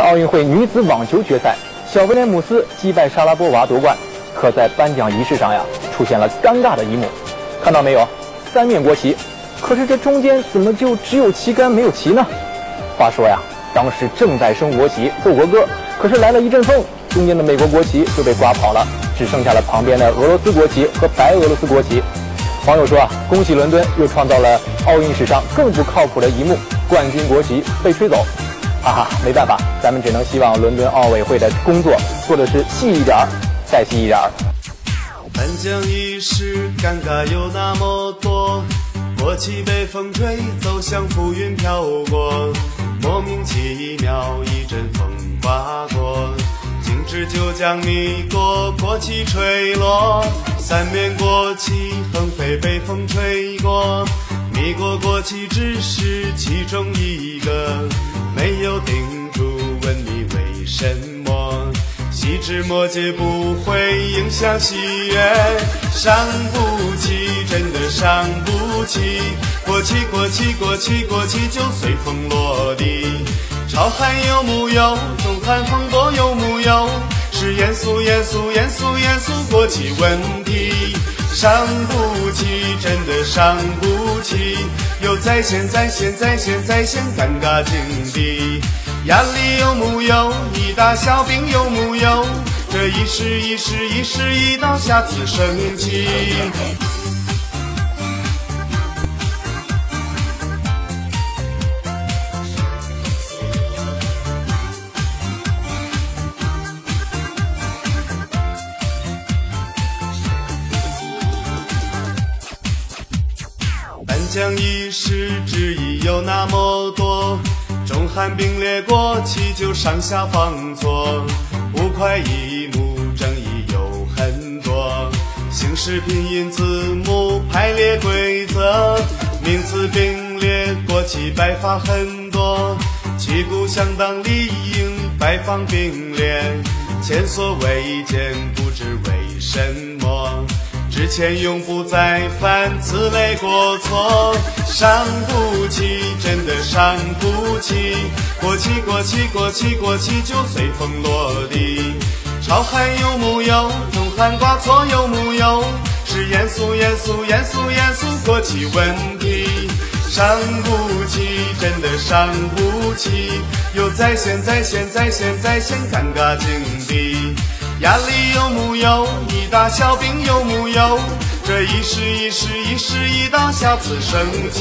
奥运会女子网球决赛，小威廉姆斯击败莎拉波娃夺冠。可在颁奖仪式上呀，出现了尴尬的一幕，看到没有？三面国旗，可是这中间怎么就只有旗杆没有旗呢？话说呀，当时正在升国旗奏国歌，可是来了一阵风，中间的美国国旗就被刮跑了，只剩下了旁边的俄罗斯国旗和白俄罗斯国旗。网友说啊，恭喜伦敦又创造了奥运史上更不靠谱的一幕，冠军国旗被吹走。哈哈，没办法，咱们只能希望伦敦奥委会的工作做的是细一点儿，再细一点儿。颁奖仪式尴尬有那么多，国旗被风吹走，像浮云飘过，莫名其妙一阵风刮过，径直就将你国国旗吹落，三面国旗横飞被风吹过，你国国旗只是其中一个。没有定住，问你为什么？细枝末节不会影响喜悦，伤不起，真的伤不起。过期过期过期过期就随风落地。潮海有木有？中喊风波有木有？是严肃，严肃，严肃，严肃国旗问题。伤不起，真的伤不起。又在线在线在线在线尴尬境地。压力有木有？一大小病有木有？这一世一世一世一到，下次生气。颁奖仪式之意有那么多，中韩并列国旗就上下放错，五块一幕争议有很多，姓氏拼音字母排列规则，名字并列国旗摆法很多，旗鼓相当理应摆放并列，前所未见不知为什么。之前永不再犯此类过错，伤不起，真的伤不起。过期，过期，过期，过期就随风落地。朝喊有木有？中喊挂错有木有？是严肃，严肃，严肃，严肃过期问题。伤不起，真的伤不起。又再现，再现，再现，再现尴尬境地。压力有木有？一大小病有木有？这一世一世一世一到，下次升级。